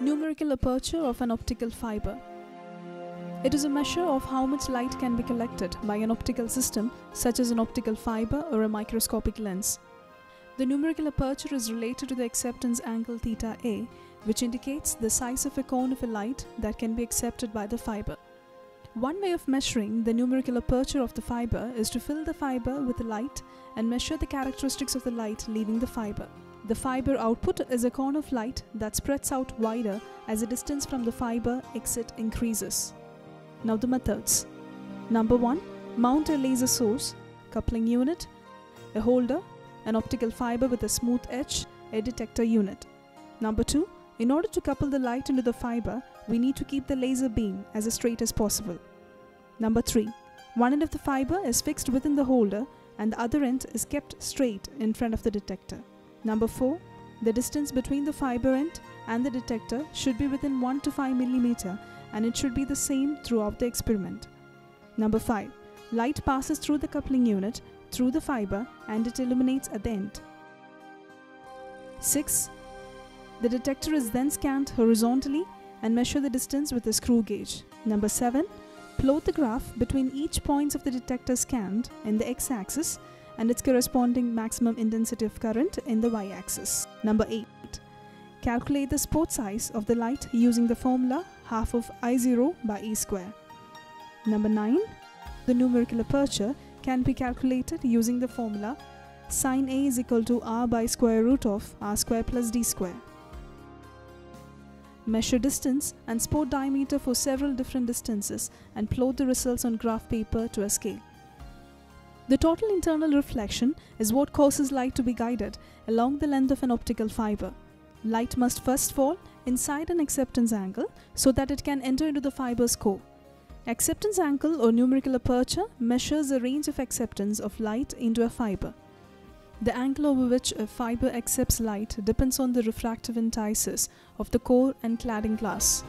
Numerical aperture of an optical fiber. It is a measure of how much light can be collected by an optical system such as an optical fiber or a microscopic lens. The numerical aperture is related to the acceptance angle theta a, which indicates the size of a cone of a light that can be accepted by the fiber. One way of measuring the numerical aperture of the fiber is to fill the fiber with light and measure the characteristics of the light leaving the fiber. The fiber output is a cone of light that spreads out wider as the distance from the fiber exit increases. Now the methods. Number 1. Mount a laser source, coupling unit, a holder, an optical fiber with a smooth edge, a detector unit. Number 2. In order to couple the light into the fiber, we need to keep the laser beam as straight as possible. Number 3. One end of the fiber is fixed within the holder and the other end is kept straight in front of the detector. Number 4. The distance between the fiber end and the detector should be within 1 to 5 mm and it should be the same throughout the experiment. Number 5. Light passes through the coupling unit through the fiber and it illuminates at the end. 6. The detector is then scanned horizontally and measure the distance with a screw gauge. Number 7. Plot the graph between each points of the detector scanned in the x-axis and its corresponding maximum intensity of current in the y-axis. Number 8. Calculate the spot size of the light using the formula half of I0 by E square. Number 9. The numerical aperture can be calculated using the formula sine A is equal to R by square root of R square plus D square. Measure distance and spot diameter for several different distances and plot the results on graph paper to a scale. The total internal reflection is what causes light to be guided along the length of an optical fiber. Light must first fall inside an acceptance angle so that it can enter into the fiber's core. Acceptance angle or numerical aperture measures the range of acceptance of light into a fiber. The angle over which a fiber accepts light depends on the refractive indices of the core and cladding glass.